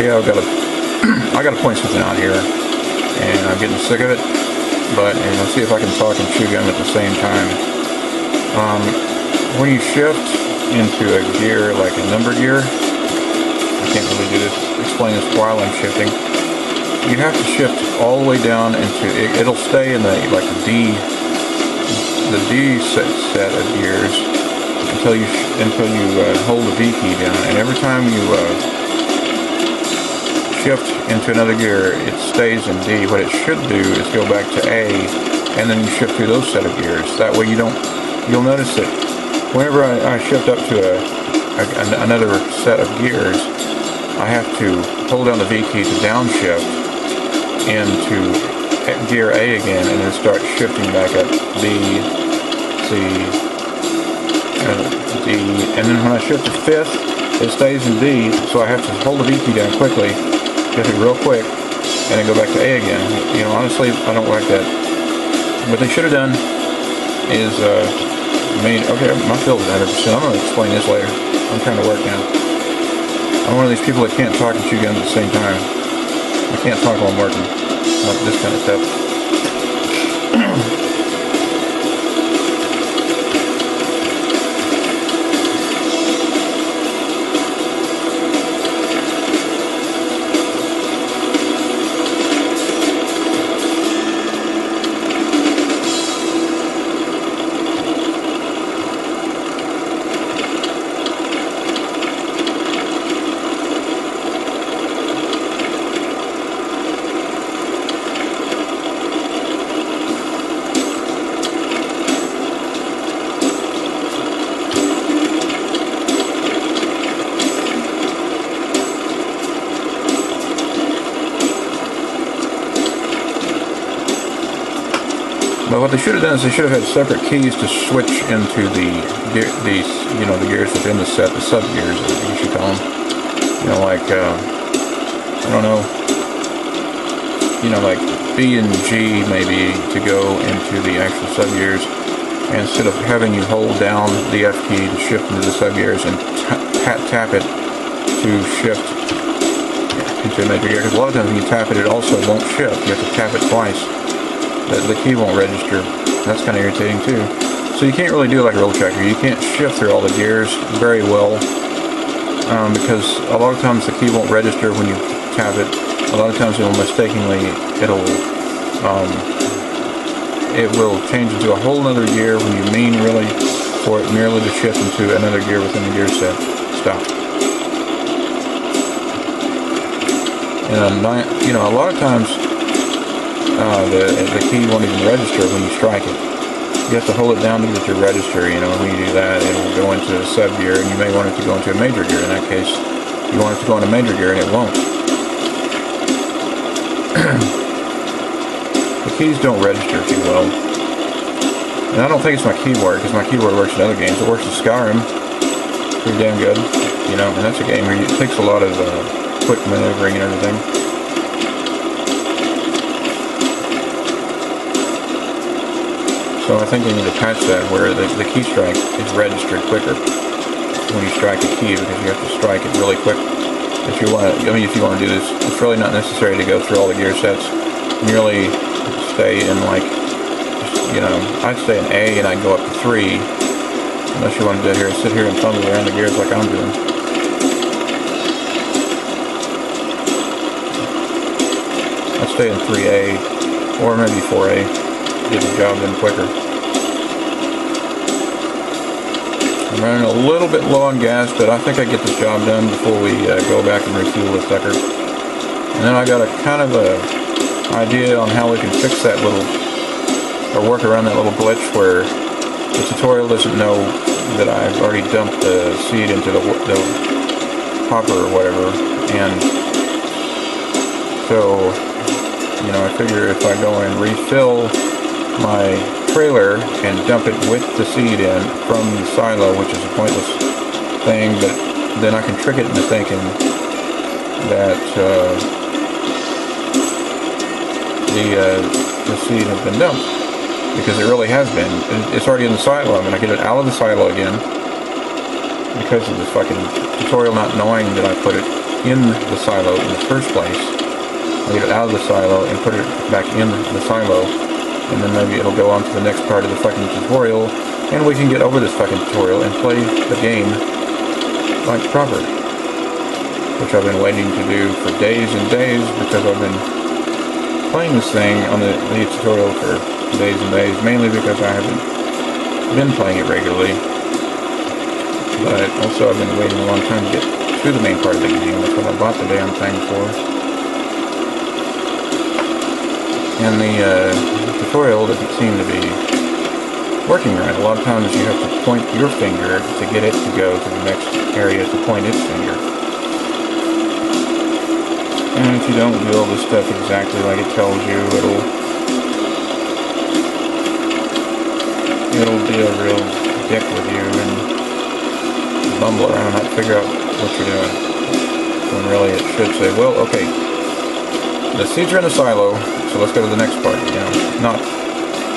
Okay, I've got to, I got to point something out here, and I'm getting sick of it. But and I'll see if I can talk and chew gum at the same time. Um, when you shift into a gear like a number gear, I can't really do this, explain this while I'm shifting. You have to shift all the way down into it, it'll stay in the like the D, the D set set of gears until you until you uh, hold the V key down, and every time you uh, shift into another gear, it stays in D. What it should do is go back to A, and then you shift through those set of gears. That way you don't, you'll notice that whenever I, I shift up to a, a, another set of gears, I have to hold down the V key to downshift into gear A again, and then start shifting back up B, C, uh, D, and then when I shift to fifth, it stays in D, so I have to hold the V key down quickly get it real quick, and then go back to A again. You know, honestly, I don't like that. What they should have done is, uh, mean, okay, my field's 100%. I'm going to explain this later. I'm trying to work now. I'm one of these people that can't talk and chew gum at the same time. I can't talk while I'm working. Not this kind of stuff. What they should have done is they should have had separate keys to switch into the gear, these, you know, the gears within the set, the sub gears, you should call them. You know, like, uh, I don't know, you know, like B and G maybe to go into the actual sub gears instead of having you hold down the F key to shift into the sub gears and tap it to shift into a major gear. Because a lot of times when you tap it, it also won't shift. You have to tap it twice. The, the key won't register. That's kind of irritating too. So you can't really do like a roll checker. You can't shift through all the gears very well um, because a lot of times the key won't register when you tap it. A lot of times it'll mistakenly, it'll um, it will change into a whole other gear when you mean really for it merely to shift into another gear within the gear set. Stop. And you know, a lot of times uh, the the key won't even register when you strike it. You have to hold it down to get your register. You know, when you do that, it'll go into a sub gear, and you may want it to go into a major gear. In that case, you want it to go into a major gear, and it won't. the keys don't register too well. And I don't think it's my keyboard, because my keyboard works in other games. It works in Skyrim. Pretty damn good. You know, and that's a game where it takes a lot of uh, quick maneuvering and everything. So I think they need to patch that where the, the key strike is registered quicker when you strike a key because you have to strike it really quick. If you want to, I mean, if you want to do this, it's really not necessary to go through all the gear sets. Merely stay in like, you know, I'd stay in A and I'd go up to 3, unless you want to here, sit here and fumble around the gears like I'm doing. I'd stay in 3A, or maybe 4A, get the job done quicker. I'm running a little bit low on gas, but I think I get this job done before we uh, go back and refuel the sucker. And then I got a kind of a idea on how we can fix that little, or work around that little glitch where the tutorial doesn't know that I've already dumped the seed into the, the hopper or whatever, and so, you know, I figure if I go and refill my trailer and dump it with the seed in from the silo, which is a pointless thing, but then I can trick it into thinking that uh, the, uh, the seed has been dumped. Because it really has been. It's already in the silo. And I'm going to get it out of the silo again. Because of the fucking tutorial not knowing that I put it in the silo in the first place. I'll get it out of the silo and put it back in the silo. And then maybe it'll go on to the next part of the fucking tutorial. And we can get over this fucking tutorial and play the game like proper. Which I've been waiting to do for days and days because I've been playing this thing on the, the tutorial for days and days, mainly because I haven't been playing it regularly. But also I've been waiting a long time to get to the main part of the game. That's what I bought the damn thing for. And the uh, tutorial doesn't seem to be working right. A lot of times you have to point your finger to get it to go to the next area to point its finger. And if you don't do all this stuff exactly like it tells you, it'll it'll be a real dick with you and bumble around and not figure out what you're doing. When really it should say, well, okay, the seeds are in the silo, so let's go to the next part. You know, not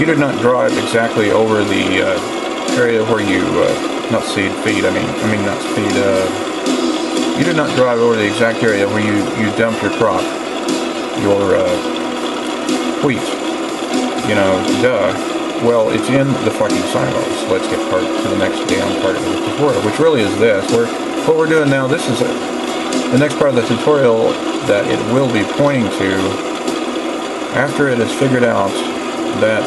you did not drive exactly over the uh, area where you uh, not seed feed. I mean, I mean not feed. Uh, you did not drive over the exact area where you, you dumped your crop, your uh, wheat. You know, duh. Well, it's in the fucking silos. Let's get part to the next damn part of the tutorial, which really is this. We're, what we're doing now, this is a, the next part of the tutorial that it will be pointing to after it has figured out that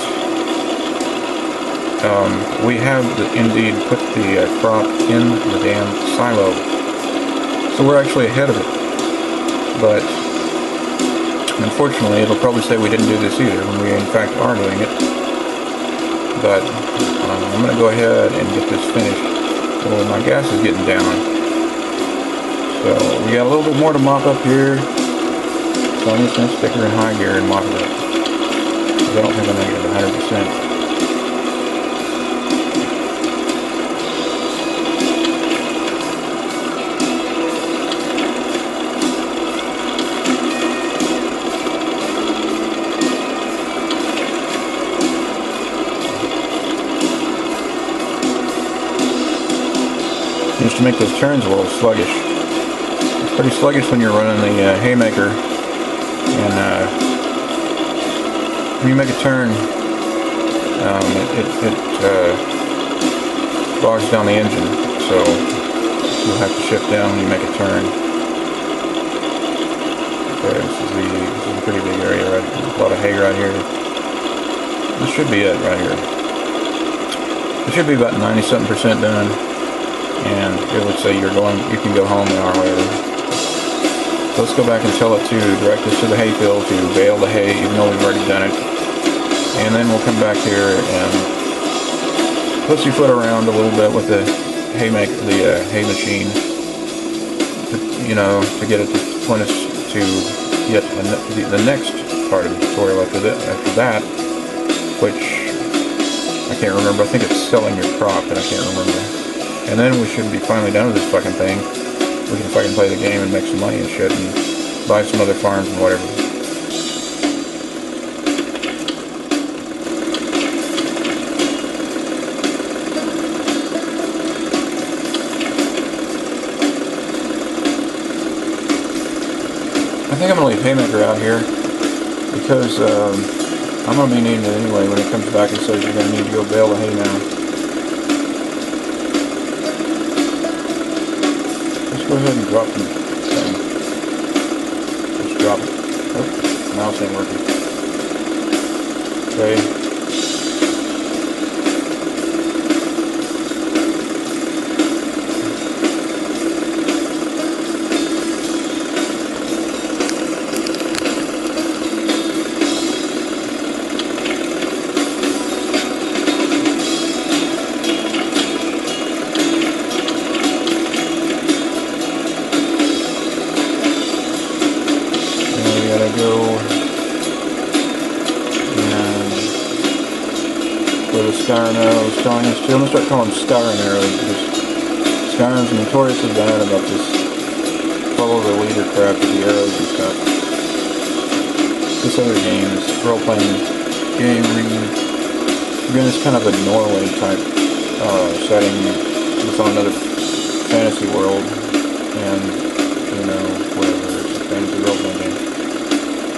um, we have indeed put the uh, crop in the damn silo so we're actually ahead of it. But unfortunately, it'll probably say we didn't do this either when we in fact are doing it. But um, I'm going to go ahead and get this finished. Well, my gas is getting down. So we got a little bit more to mop up here. Going to stick her in high gear and it up. I don't think I'm going to get 100%. Just to make those turns a little sluggish. It's pretty sluggish when you're running the uh, haymaker uh, when you make a turn um, it, it, uh, bogs down the engine so you'll have to shift down when you make a turn. Okay, this is, the, this is a pretty big area, right? A lot of hay right here. This should be it right here. It should be about 90 something percent done and it would say you're going, you can go home now or whatever. Let's go back and tell it to direct us to the hayfield to bale the hay, even though we've already done it. And then we'll come back here and pussyfoot around a little bit with the hay make the uh, hay machine, to, you know, to get it to point us to yet the, the next part of the tutorial after that, after that, which I can't remember. I think it's selling your crop, and I can't remember. And then we should be finally done with this fucking thing. We can fucking play the game and make some money and shit and buy some other farms and whatever. I think I'm going to leave Haymaker out here because um, I'm going to be needing it anyway when it comes back and says you're going to need to go bale the hay now. Go ahead and drop them. Just drop it. Oh, mouse ain't working. Okay. Skyrim Arrow was telling us to. I'm going to start calling Skyrim Arrow because Skyrim's notoriously bad about this follow the leader crap with the arrows and stuff. This other game, this role-playing game, again, it's kind of a Norway type uh, setting. It's on another fantasy world, and you know, whatever, it's a fantasy role-playing game.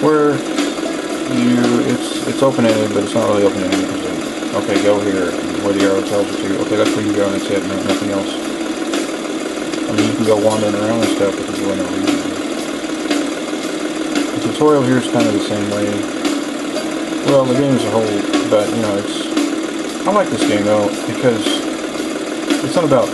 Where you, it's it's open-ended, but it's not really open-ended Okay, go here, where the arrow tells you to. Okay, that's where you go, and that's it, no, nothing else. I mean, you can go wandering around and stuff, but there's really no reason The tutorial here is kind of the same way. Well, the game as a whole, but, you know, it's... I like this game, though, because it's not about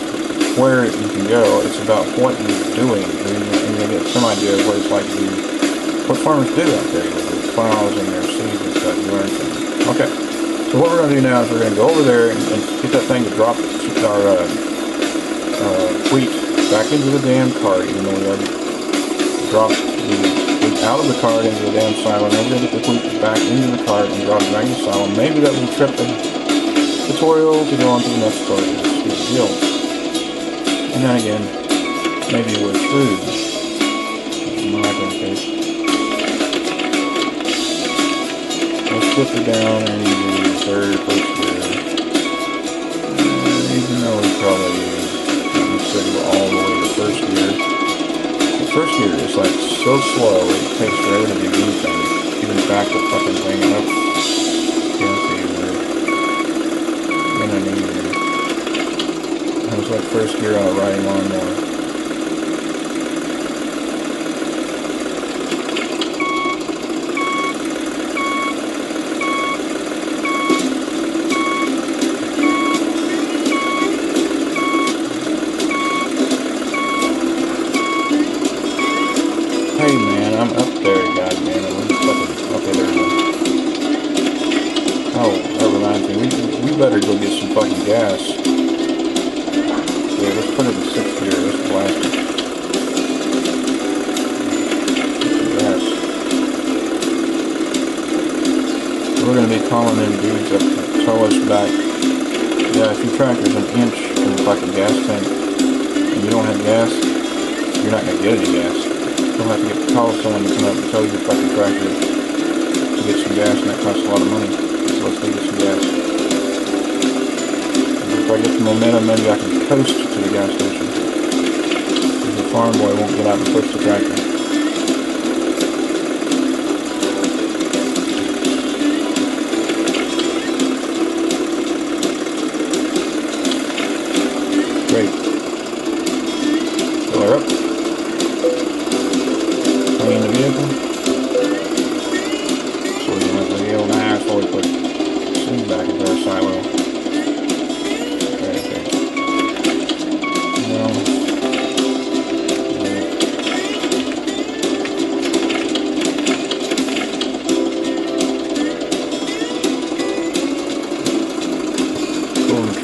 where you can go, it's about what you're doing, and you, get some idea of what it's like to what farmers do out there, with their plows and their seeds and stuff, you learn something. Okay. So what we're going to do now is we're going to go over there and, and get that thing to drop our uh, uh, wheat back into the damn cart, even though we already dropped the wheat out of the cart into the damn silo. Now we're going to get the wheat back into the cart and drop it back into the silo. Maybe that will trip the tutorial to go on to the next part deal. And then again, maybe we're. In my case. Let's flip it down and third place gear. Even though we probably not all the way to first gear. The first gear is like so slow, it takes forever to do anything. Even back the fucking thing up. Can't. And I need It was like first gear on a riding. on up there, goddamn it. Where's fucking... Okay, there we go. Oh, that reminds me. We, we better go get some fucking gas. Yeah, let's put it in sixth here. Let's blast it. Gas. We're gonna be calling in dudes up to tow us back. Yeah, if your tractor's an inch from the fucking gas tank and you don't have gas, you're not gonna get any gas. You'll have to get call someone to come up and tow your fucking tractor to get some gas, and that costs a lot of money. So let's go get some gas. If I get the momentum, maybe I can coast to the gas station. The farm boy won't get out and push the tractor.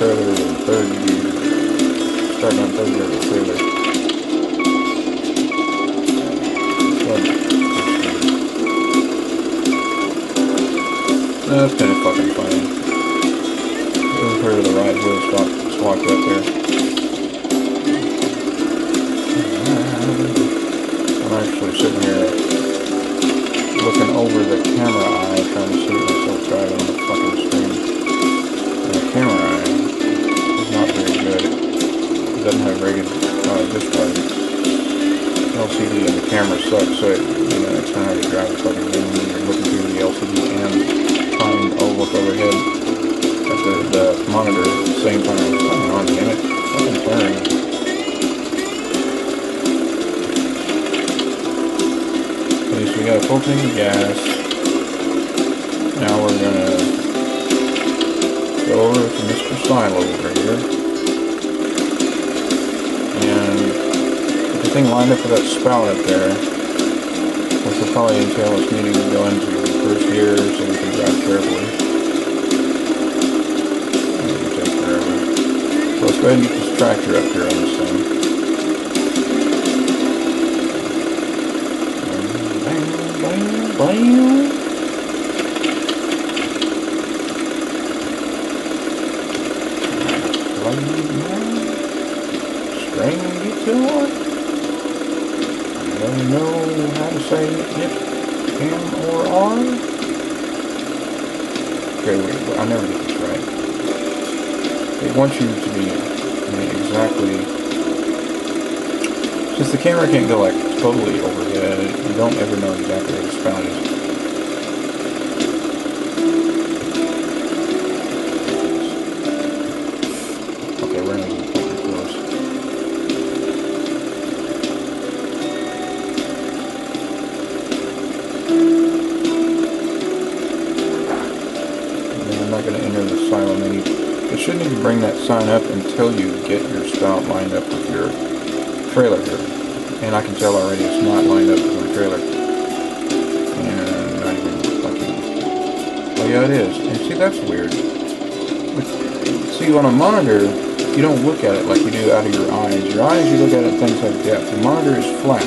Trailer in third gear. Starting on third gear of. That's kind of fucking funny. It was the ride wheel stop, swapped up there. It doesn't have good uh, disc drive. LCD and the camera sucks, so it, you know, it's kind of hard to drive the fucking game when you're looking through the LCD and trying to look overhead at the, the monitor at the same time. Come on, damn it. Fucking turn. Okay, so we got a full tank of gas. Now we're gonna go over to Mr. Silo over here. And thing lined up for that spout up there, which will probably entail us needing to go into first gear so we can drive carefully. So let's go ahead and get this tractor up here on this thing. Bam, bam, bam. String guitar. I don't know how to say it, M or R. Okay, wait, I never get this right. It wants you to be exactly. Since the camera can't go like totally overhead, you don't ever know exactly where the spout is. Okay, we're gonna get pretty close. And I'm not going to enter the silo menu. It shouldn't even bring that sign up until you get your spout lined up with your trailer here. And I can tell already it's not lined up with my trailer. And not even fucking... Oh yeah, it is. And see, that's weird. See, on a monitor, you don't look at it like you do out of your eyes. Your eyes, you look at it things like depth. The monitor is flat.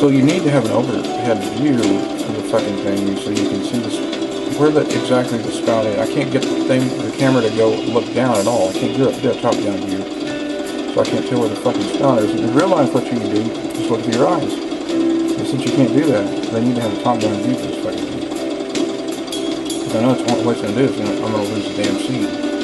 So you need to have an overhead view of the fucking thing so you can see this, where the, exactly the spout is. I can't get the thing, the camera to go look down at all. I can't do a, do a top-down view. So I can't tell where the fucking spout is. In real life, what you can do, just look with your eyes. And since you can't do that, they need to have a top-down view for this fucking thing. Because I know it's what it's going to do is I'm going to lose the damn seed.